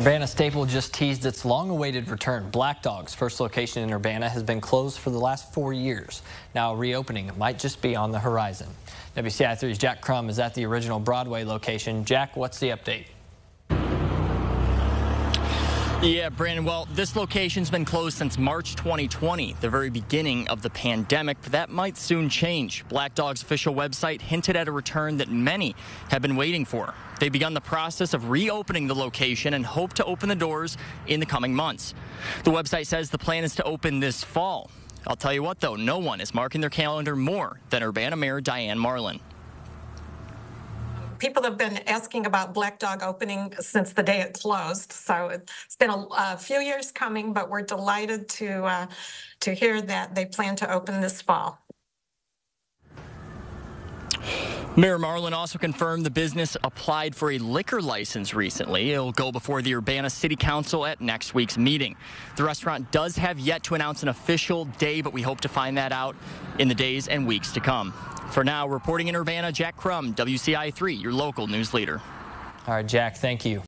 Urbana Staple just teased its long-awaited return. Black Dog's first location in Urbana has been closed for the last four years. Now reopening might just be on the horizon. WCIA3's Jack Crum is at the original Broadway location. Jack, what's the update? Yeah, Brandon, well, this location's been closed since March 2020, the very beginning of the pandemic, but that might soon change. Black Dog's official website hinted at a return that many have been waiting for. They've begun the process of reopening the location and hope to open the doors in the coming months. The website says the plan is to open this fall. I'll tell you what, though, no one is marking their calendar more than Urbana Mayor Diane Marlin people have been asking about Black Dog opening since the day it closed. So it's been a, a few years coming, but we're delighted to uh, to hear that they plan to open this fall. Mayor Marlin also confirmed the business applied for a liquor license recently. It'll go before the Urbana City Council at next week's meeting. The restaurant does have yet to announce an official day, but we hope to find that out in the days and weeks to come. For now, reporting in Urbana, Jack Crum, WCIA 3, your local news leader. All right, Jack, thank you.